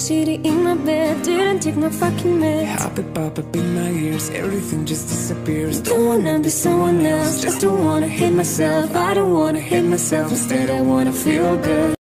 City in my bed. Didn't take my fucking meds. Pop it, pop up in my ears. Everything just disappears. Don't wanna be someone else. Just don't wanna hate myself. I don't wanna hate myself. Instead I wanna feel good.